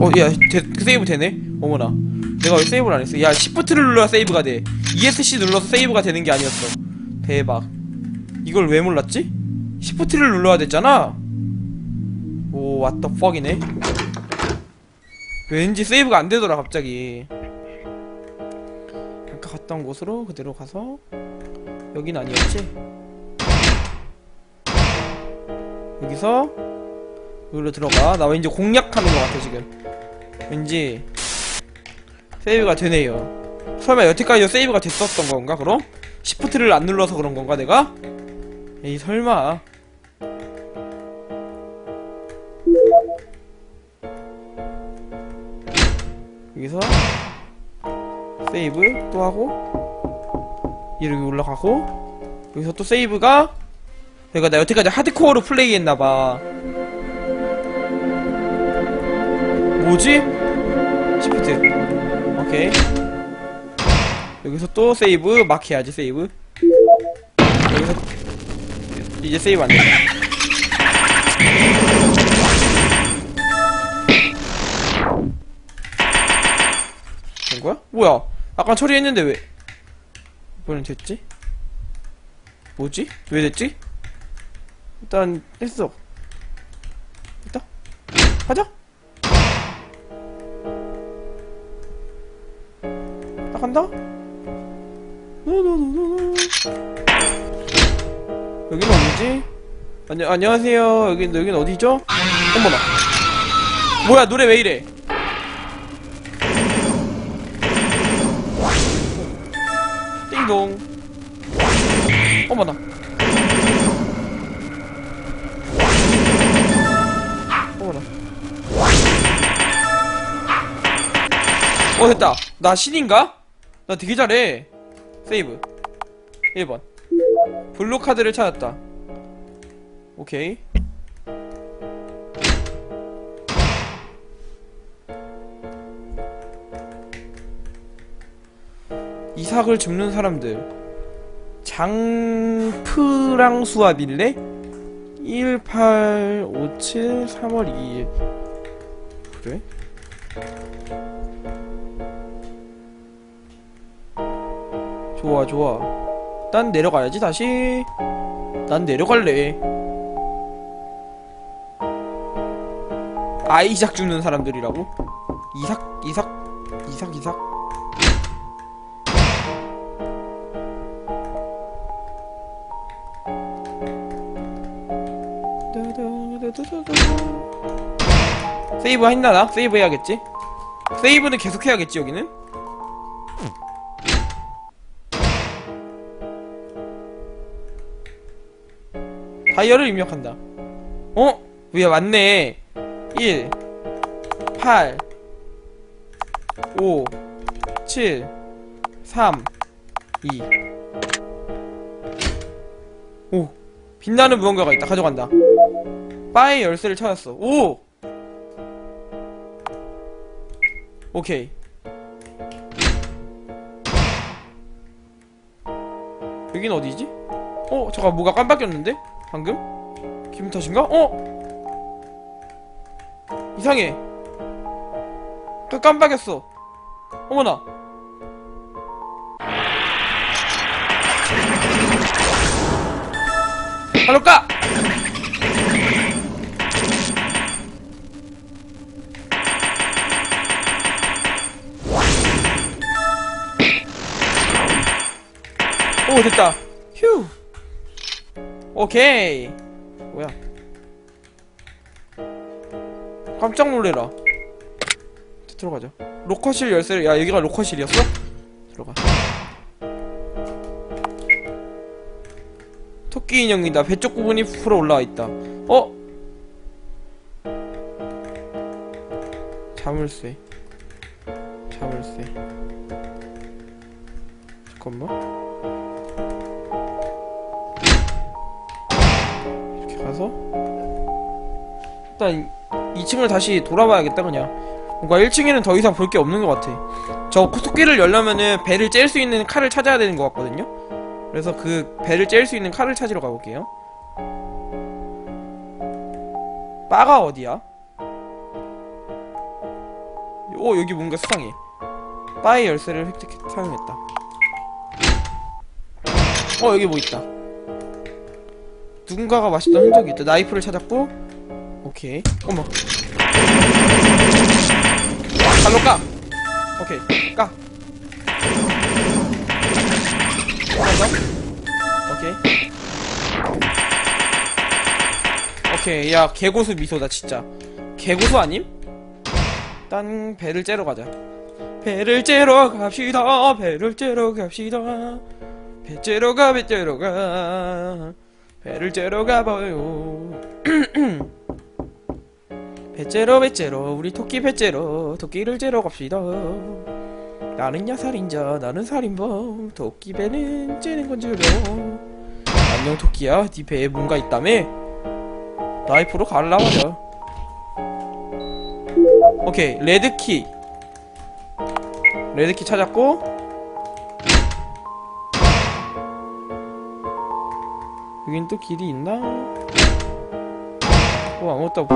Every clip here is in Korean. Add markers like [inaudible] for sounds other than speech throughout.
어, 야, 되, 그 세이브 되네? 어머나. 내가 왜 세이브를 안 했어? 야, 시프트를 눌러야 세이브가 돼. ESC 눌러서 세이브가 되는 게 아니었어. 대박. 이걸 왜 몰랐지? 시프트를 눌러야 됐잖아? 오, the fuck이네? 왠지 세이브가 안 되더라, 갑자기. 아까 갔던 곳으로 그대로 가서, 여긴 아니었지? 여기서, 여기로 들어가. 나 왠지 공략하는 것 같아, 지금. 왠지, 세이브가 되네요. 설마 여태까지 세이브가 됐었던 건가, 그럼? 시프트를 안 눌러서 그런 건가, 내가? 에이, 설마. 여기서, 세이브 또 하고, 이렇게 올라가고, 여기서 또 세이브가, 내가 나 여태까지 하드코어로 플레이했나봐. 뭐지? 시프트. 오케이. 여기서 또 세이브 막 해야지 세이브. 여기서 이제 세이브 안 돼. 된 거야? 뭐야? 아까 처리했는데 왜 이번엔 됐지? 뭐지? 왜 됐지? 일단 했어. 됐다. 하자. 간다? 노노노노노 여기는 어디지? 안녕, 안녕하세요. 여긴, 여긴 어디죠? 어머나. 뭐야, 노래 왜 이래? 띵동. 어머나. 어머나. 어, 됐다. 나 신인가? 나 되게 잘해. 세이브. 1번. 블루 카드를 찾았다. 오케이. 이삭을 줍는 사람들. 장프랑 수압일래? 1857 3월 2일. 그래? 좋아 좋아 난 내려가야지 다시 난 내려갈래 아이작 죽는 사람들이라고? 이삭 이삭 이삭 이삭 세이브 했나 나? 세이브 해야겠지? 세이브는 계속 해야겠지 여기는? 다이얼을 입력한다. 어? 왜 맞네. 1 8 5 7 3 2 5 빛나는 무언가가 있다. 가져간다. 바의 열쇠를 찾았어. 오! 오케이. 여긴 어디지? 어? 잠깐 뭐가 깜빡였는데? 방금? 기분 탓인가? 어? 이상해 또 깜빡였어 어머나 발로 까! 오 됐다 휴 오케이. 뭐야? 깜짝 놀래라. 들어가자. 로커실 열쇠를 야 여기가 로커실이었어? 들어가. 토끼 인형이다. 배쪽 부분이 부풀어 올라와 있다. 어? 자물쇠. 자물쇠. 잠깐만 가서? 일단 2층을 다시 돌아봐야겠다 그냥. 뭔가 1층에는 더 이상 볼 게 없는 것 같아. 저 토끼를 열려면은 배를 째일 수 있는 칼을 찾아야 되는 것 같거든요. 그래서 그 배를 째일 수 있는 칼을 찾으러 가볼게요. 바가 어디야? 오 여기 뭔가 수상해. 바의 열쇠를 획득해 사용했다. 어 여기 뭐 있다 누군가가 마셨던 흔적이 있다. 나이프를 찾았고. 오케이. 어머. 발로 까! 오케이. 까! 더 오케이. 오케이. 야 개고수 미소다 진짜. 개고수 아님? 딴 배를 째러 가자. 배를 째러 갑시다. 배를 째러 갑시다. 배 째러 가 배 째러 가 배를 째러 가봐요 배 째러 배 째러 우리 토끼 배 째러 토끼를 째러 갑시다. 나는야 살인자 나는 살인범 토끼 배는 째는 건 줄여 안녕 토끼야 네 배에 뭔가 있다며? 나이프로 갈라버려. 오케이 레드키. 레드키 찾았고 여긴 또 길이 있나? 어 아무것도 없고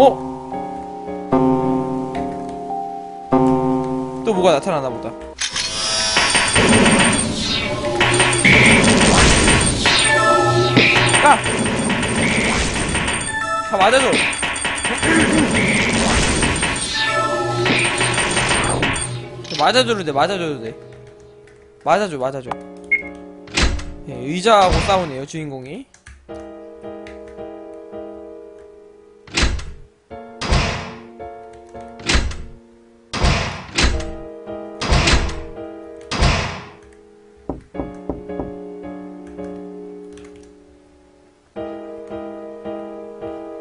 어? 또 뭐가 나타나나 보다 까! 다 맞아줘 맞아줘도 돼 맞아줘도 돼 맞아줘 맞아줘 예, 의자하고 싸우네요 주인공이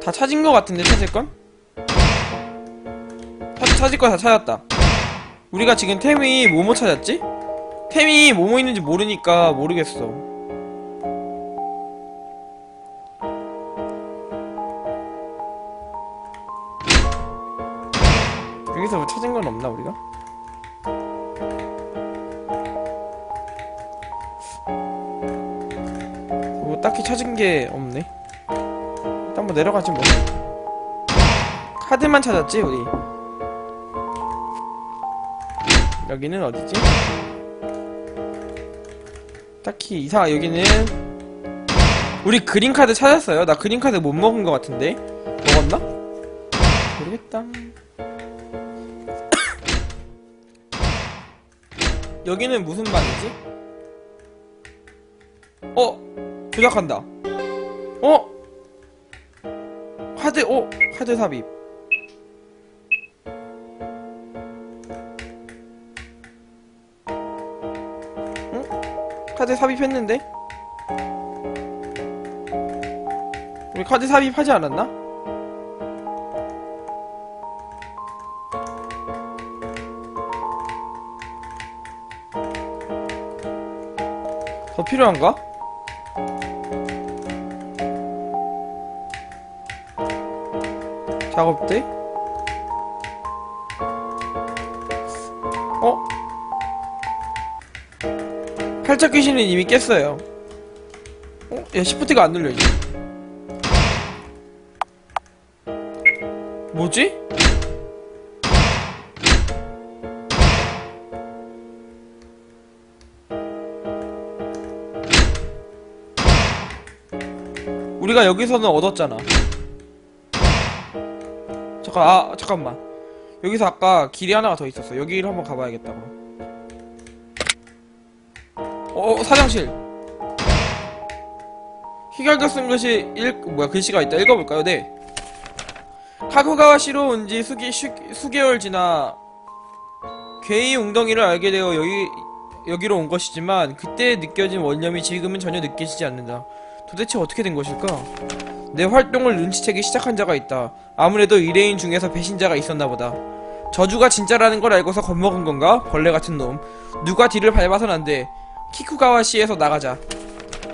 다 찾은 것 같은데 찾을 건? 찾, 찾을 거 다 찾았다. 우리가 지금 템이 뭐뭐 찾았지? 템이 뭐뭐 있는지 모르니까 모르겠어. 뭐 딱히 찾은 게 없네. 일단 한번 내려가지 뭐 카드만 찾았지 우리 여기는 어디지? 딱히 이상 여기는 우리 그린카드 찾았어요 나 그린카드 못 먹은 것 같은데 먹었나? 모르겠다 여기는 무슨 방이지? 어? 조작한다 어? 카드 오 카드 삽입 응? 카드 삽입했는데 우리 카드 삽입하지 않았나? 더 필요한가? 작업대? 어? 팔짝 귀신은 이미 깼어요. 어? 야, 시프트가 안 눌려, 이제. 뭐지? 우리가 여기서는 얻었잖아. 잠깐 아 잠깐만. 여기서 아까 길이 하나가 더 있었어. 여기를 한번 가봐야겠다 그럼 어 어, 사장실. 희갈가 쓴 것이 읽 뭐야 글씨가 있다. 읽어볼까요? 네. 카구가와시로 온지 수기 수, 수개월 지나 괴이 웅덩이를 알게 되어 여기 여기로 온 것이지만 그때 느껴진 원념이 지금은 전혀 느껴지지 않는다. 도대체 어떻게 된 것일까 내 활동을 눈치채기 시작한 자가 있다. 아무래도 의뢰인 중에서 배신자가 있었나 보다. 저주가 진짜라는 걸 알고서 겁먹은 건가? 벌레 같은 놈. 누가 뒤를 밟아선 안 돼. 키쿠가와시에서 나가자.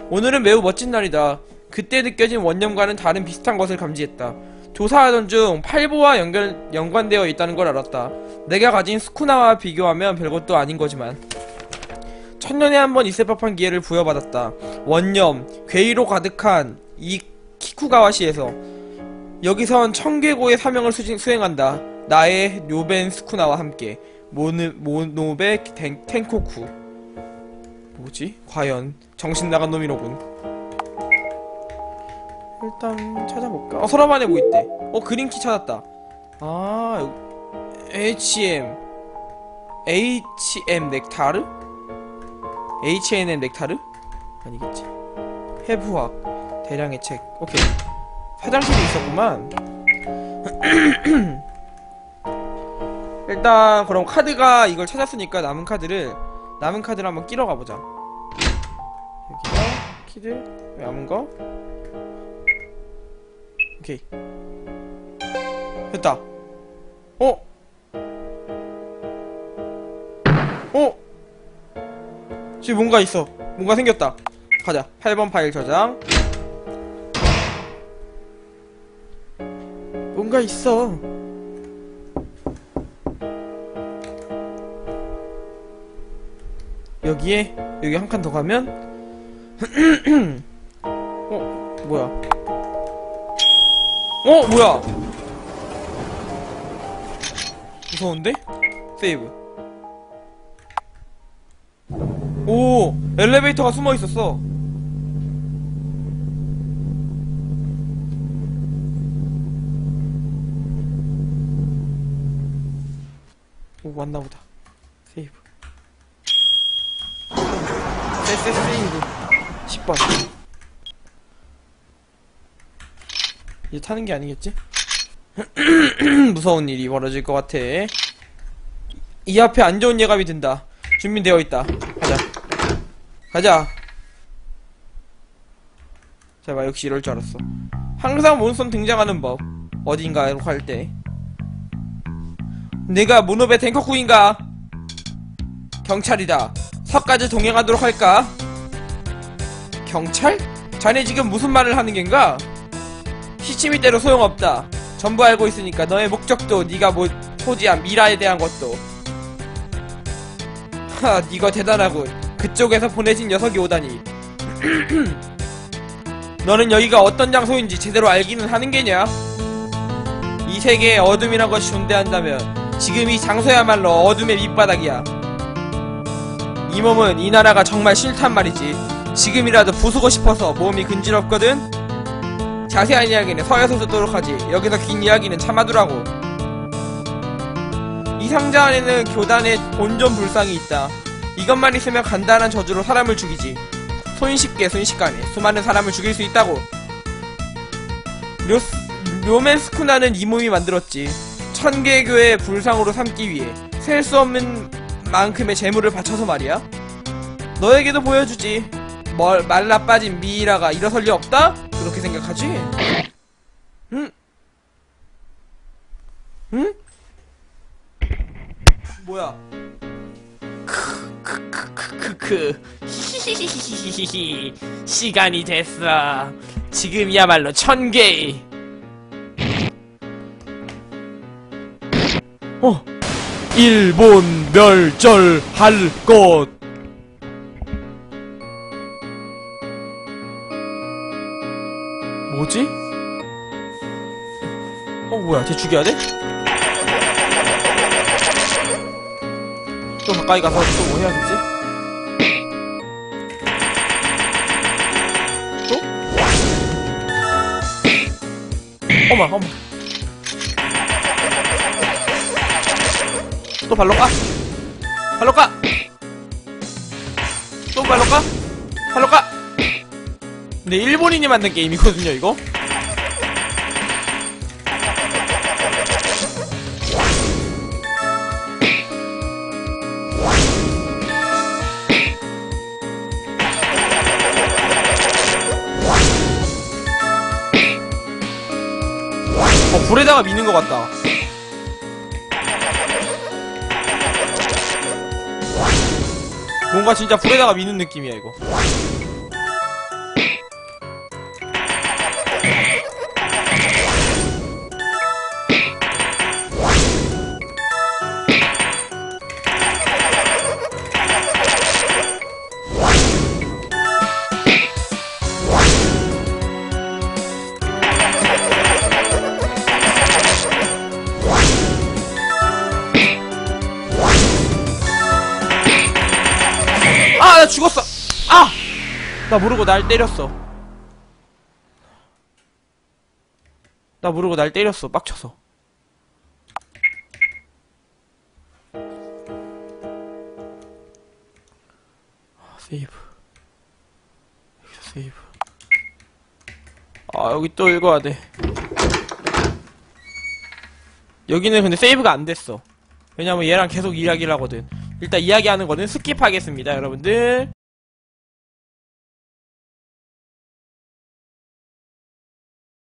오늘은 매우 멋진 날이다. 그때 느껴진 원념과는 다른 비슷한 것을 감지했다. 조사하던 중 팔보와 연결, 연관되어 있다는 걸 알았다. 내가 가진 스쿠나와 비교하면 별것도 아닌 거지만. 천년에 한 번 있을 법한 기회를 부여받았다. 원념, 괴이로 가득한 이 키쿠가와시에서 여기선 청개고의 사명을 수행, 수행한다. 나의 료벤 스쿠나와 함께 모느, 모노베 탱, 탱코쿠 뭐지? 과연 정신 나간 놈이로군 일단 찾아볼까? 어 서랍 안에 뭐 있대 어 그린키 찾았다 아 HM HM 넥타르? HNM 넥타르? 아니겠지 해부학 대량의 책. 오케이. 화장실이 있었구만. [clears throat] 일단 그럼 카드가 이걸 찾았으니까 남은 카드를 남은 카드를 한번 끼러 가보자. 여기다 키드 남은 거? 오케이. 됐다. 어? 어? 지금 뭔가 있어. 뭔가 생겼다. 가자. 8번 파일 저장 뭔가 있어. 여기에 여기 한 칸 더 가면? [clears throat] 어 뭐야? 어 뭐야? 무서운데? 세이브. 오 엘리베이터가 숨어 있었어 오 왔나 보다. 세이브. 세세 세이브 10번. 이제 타는 게 아니겠지? [clears throat] 무서운 일이 벌어질 것 같아. 이 앞에 안 좋은 예감이 든다. 준비되어 있다. 가자. 가자. 제발 역시 이럴 줄 알았어. 항상 몬스터 등장하는 법. 어딘가로 갈 때 내가 모노베 탱커쿠인가 경찰이다 서까지 동행하도록 할까 경찰? 자네 지금 무슨 말을 하는 겐가? 시치미대로 소용없다 전부 알고 있으니까 너의 목적도 네가 뭐 소지한 미라에 대한 것도 하, 니가 대단하군. 그쪽에서 보내진 녀석이 오다니. [clears throat] 너는 여기가 어떤 장소인지 제대로 알기는 하는 게냐? 이 세계에 어둠이란 것이 존재한다면 지금 이 장소야말로 어둠의 밑바닥이야. 이 몸은 이 나라가 정말 싫단 말이지. 지금이라도 부수고 싶어서 몸이 근지럽거든? 자세한 이야기는 서에서 듣도록 하지. 여기서 긴 이야기는 참아두라고. 이 상자 안에는 교단의 본전 불상이 있다. 이것만 있으면 간단한 저주로 사람을 죽이지. 손쉽게 순식간에 수많은 사람을 죽일 수 있다고. 료, 료맨스쿠나는 이 몸이 만들었지. 천개교의 불상으로 삼기 위해 셀 수 없는 만큼의 재물을 바쳐서 말이야. 너에게도 보여주지. 뭘 말라 빠진 미이라가 일어설 리 없다? 그렇게 생각하지? 응? 응? 뭐야? 크크크크크크 히히히히히히 시간이 됐어 지금이야말로 천개 어 일본 멸절할 것 뭐지? 어 뭐야 쟤 죽여야 돼? 좀 가까이 가서 또 뭐 해야겠지? 또? 어머 어머 또 발로 까? 발로 까? 또 발로 까? 발로 까? 근데 일본인이 만든 게임이거든요 이거 어 불에다가 미는 것 같다 뭔가 진짜 불에다가 미는 느낌이야 이거 나 모르고 날 때렸어. 나 모르고 날 때렸어. 빡쳐서. 아, 세이브. 여기서 세이브. 아 여기 또 읽어야 돼. 여기는 근데 세이브가 안 됐어. 왜냐면 얘랑 계속 이야기를 하거든. 일단 이야기하는 거는 스킵하겠습니다 여러분들